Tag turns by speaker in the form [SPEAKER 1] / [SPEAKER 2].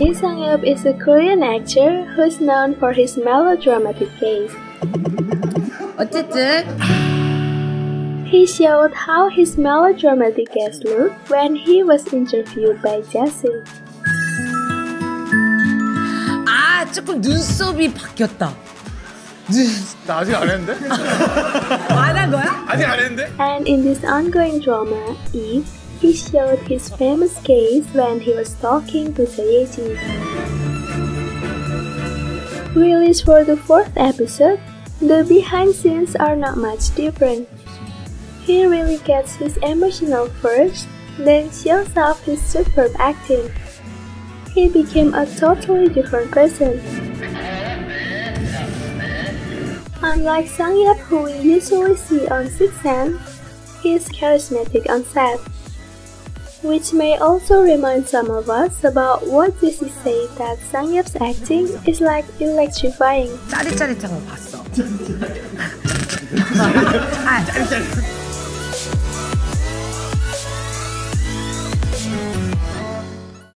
[SPEAKER 1] Lee Sang-yeob is a Korean actor who's known for his melodramatic face.
[SPEAKER 2] 어쨌든
[SPEAKER 1] He showed how his melodramatic guest looked when he was interviewed by Jessi?
[SPEAKER 2] 아 조금 눈썹이 바뀌었다.
[SPEAKER 3] 나 아직 안 했는데?
[SPEAKER 2] 안 한 거야?
[SPEAKER 3] 아직 안 했는데?
[SPEAKER 1] And in this ongoing drama, Eve he showed his famous gaze when he was talking to Seo Ye Ji. Released for the fourth episode, the behind scenes are not much different. He really gets his emotional first, then shows off his superb acting. He became a totally different person. Unlike Sang-yeob who we usually see on Sixth Sense, he is charismatic on set which may also remind some of us about what this is saying that Sangyeob's acting is like electrifying.
[SPEAKER 2] 짜릿짜릿한 거 봤어. 아, 짜릿짜릿.